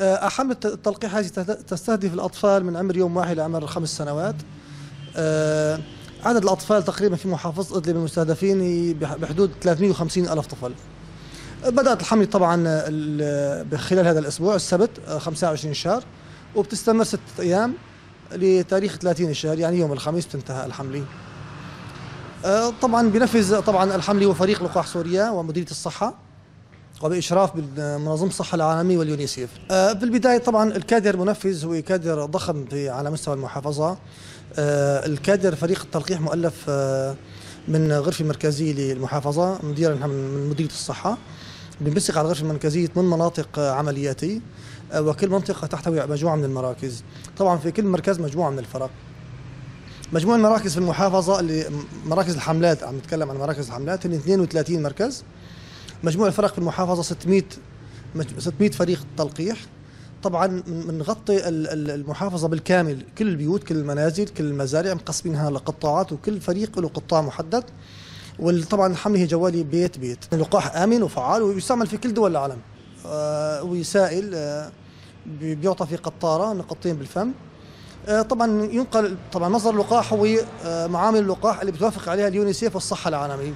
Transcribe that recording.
آه، حملة التلقيح هذه تستهدف الأطفال من عمر يوم واحد إلى عمر خمس سنوات. آه، عدد الأطفال تقريبا في محافظة إدلب المستهدفين بحدود 350 ألف طفل. بدأت الحملة طبعا خلال هذا الأسبوع السبت 25 شهر وبتستمر ستة أيام لتاريخ 30 الشهر يعني يوم الخميس تنتهى الحملة آه، طبعا بنفذ طبعا الحملة وفريق لقاح سوريا ومديرية الصحة. وبإشراف منظمة الصحة العالمية واليونيسيف. آه، في البداية طبعا الكادر المنفذ هو كادر ضخم في على مستوى المحافظة. آه، الكادر فريق التلقيح مؤلف من غرفة مركزية للمحافظة مديرا من مديرية الصحة. بنبثق على الغرفة المركزية من مناطق عملياتي. وكل منطقة تحتوي مجموعة من المراكز. طبعا في كل مركز مجموعة من الفرق. مجموع المراكز في المحافظة اللي مراكز الحملات عم نتكلم عن مراكز الحملات هن 32 مركز. مجموع الفرق في المحافظة 600 600 فريق تلقيح طبعا بنغطي المحافظة بالكامل كل البيوت كل المنازل كل المزارع مقسمينها لقطاعات وكل فريق له قطاع محدد. وطبعا الحملة هي جوالي بيت بيت. اللقاح آمن وفعال ويستعمل في كل دول العالم. آه وسائل آه بيعطى في قطارة نقطتين بالفم. آه طبعا ينقل طبعا مصدر اللقاح هو آه، معامل اللقاح اللي بتوافق عليها اليونيسيف والصحة العالمية.